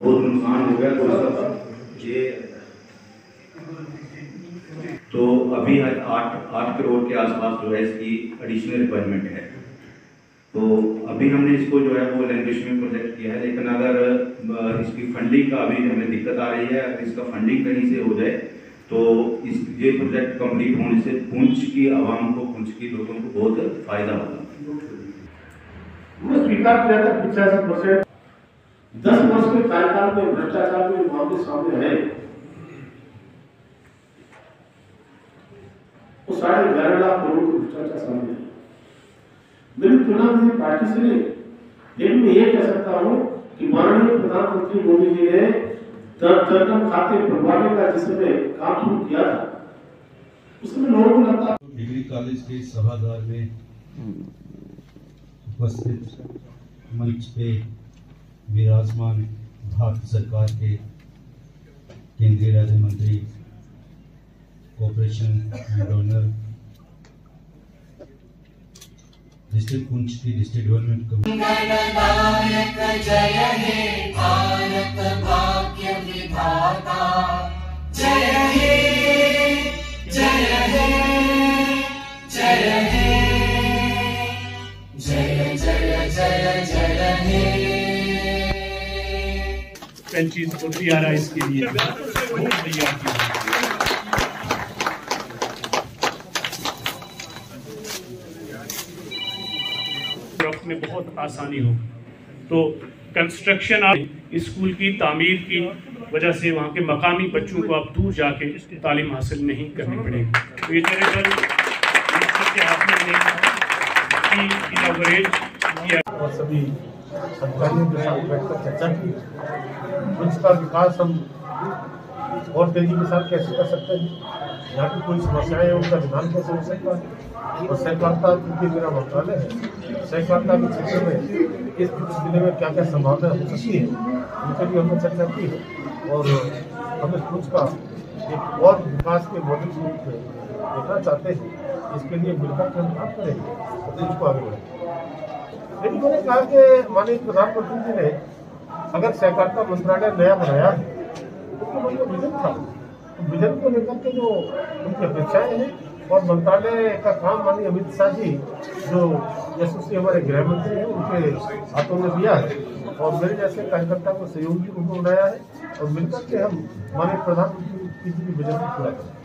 बहुत नुकसान हो गया थोड़ा सा ये तो अभी आठ आठ करोड़ के आसपास जो है इसकी एडिशनल रिक्वायरमेंट है। तो अभी हमने इसको जो है वो लैंग्वेज में प्रोजेक्ट किया है, लेकिन अगर इसकी फंडिंग का अभी हमें दिक्कत आ रही है, अगर इसका फंडिंग कहीं से हो जाए तो इस ये प्रोजेक्ट कंप्लीट होने से पुंछ की आवाम को, पुंछ की लोगों को बहुत फ़ायदा होगा मैं स्वीकार किया था पिचासी परसेंट दस वर्ष के कार्यकाल में, भ्रष्टाचार के मामले सामने है वो साढ़े ग्यारह लाख करोड़ के भ्रष्टाचार सामने है मेरी तुलना किसी पार्टी से नहीं लेकिन मैं ये कह सकता हूँ कि माननीय प्रधानमंत्री मोदी जी ने तरकम खाते बढ़वाने का जिस समय काम शुरू किया था उस समय लोगों को लगता डिग्री कॉलेज के सभागार में उपस्थित मंच पे विराजमान भारत सरकार के केंद्रीय राज्य मंत्री cooperation and DoNER district Poonch की डिस्ट्रिक्ट डेवलपमेंट कमेटी जय जय जय जय हे पेंचीज के लिए। तैयार की में बहुत आसानी हो। तो कंस्ट्रक्शन आप स्कूल की तामीर की वजह से वहाँ के मकामी बच्चों को आप दूर जाके तालीम हासिल नहीं करनी पड़ेगी। तो ये मिनिस्टर के इनॉग्रेट किया। अधिकारियों के साथ बैठकर चर्चा की। कुछ का विकास हम और तेज़ी के साथ कैसे कर सकते हैं? यहाँ की कोई समस्याएँ हैं, उनका निदान कैसे हो सकता है? और सहकारिता क्योंकि मेरा मंत्रालय है। सहकारिता के क्षेत्र में इस ज़िले में क्या क्या संभावना हो सकती है, उनके लिए हमने चर्चा की है। और हम इस कुछ का एक और विकास के मॉडल स्वरूप में देखना चाहते हैं। इसके लिए मिलकर के हम काम करेंगे। और देश को आगे बढ़ेंगे। लेकिन मैंने कहा कि माननीय प्रधानमंत्री जी ने अगर सहकारिता मंत्रालय नया बनाया है उसके मन विजन था। तो विजन को लेकर के जो उनकी अपेक्षाएँ हैं और मंत्रालय का काम माननीय अमित शाह जी, जो यशस्वी हमारे गृह मंत्री हैं, उनके हाथों में दिया है और मेरे जैसे कार्यकर्ता को सहयोगी में बनाया है और मिलकर के हम माननीय प्रधानमंत्री जी की विजन को पूरा करें।